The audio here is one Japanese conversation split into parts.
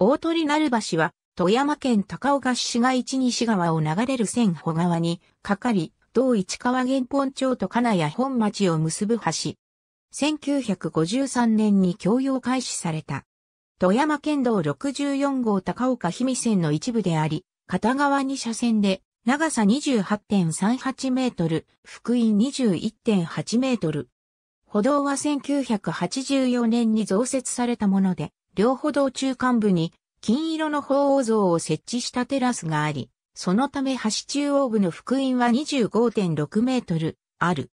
大鳥鳴橋は、富山県高岡市市街地西川を流れる千穂川にかかり、同市川原本町と金谷本町を結ぶ橋。1953年に供用開始された。富山県道64号高岡氷見線の一部であり、片側に車線で長さ28.38メートル、福音21.8メートル。歩道は1984年に増設されたもので、両歩道中間部に金色の鳳凰像を設置したテラスがあり、そのため橋中央部の福音は25.6メートルある。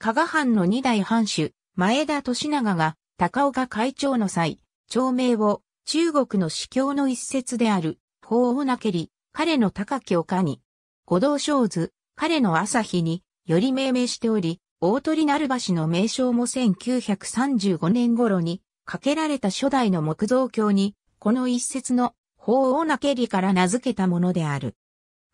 加賀藩の二代藩主、前田利長が高岡会長の際、町名を中国の司教の一節である、法をなけり、彼の高き丘に、五道小図、彼の朝日により命名しており、大鳥鳴橋の名称も1935年頃に、架けられた初代の木造橋に、この一節の法王なけりから名付けたものである。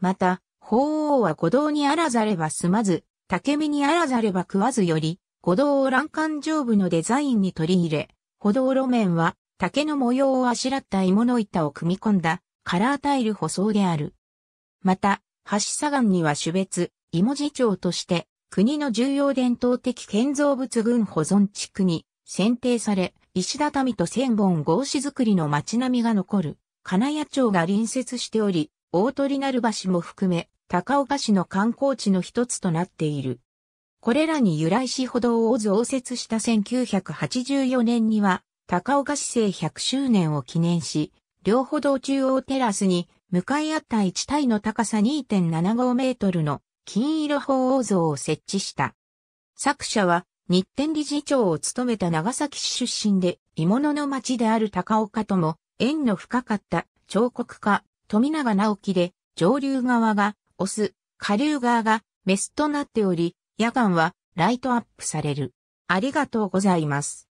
また、法王は五道にあらざれば住まず、竹見にあらざれば食わずより、五道を欄干上部のデザインに取り入れ、歩道路面は竹の模様をあしらった芋の板を組み込んだカラータイル舗装である。また、橋左岸には種別、芋地町として国の重要伝統的建造物群保存地区に選定され、石畳と千本合紙作りの街並みが残る、金谷町が隣接しており、大鳥鳴橋も含め、高岡市の観光地の一つとなっている。これらに由来し歩道を増設した1984年には、高岡市政100周年を記念し、両歩道中央テラスに向かい合った1体の高さ2.75メートルの金色鳳凰像を設置した。作者は日展理事長を務めた長崎市出身で、鋳物の町である高岡とも縁の深かった彫刻家、富永直樹で、上流側がオス、下流側がメスとなっており、夜間はライトアップされる。ありがとうございます。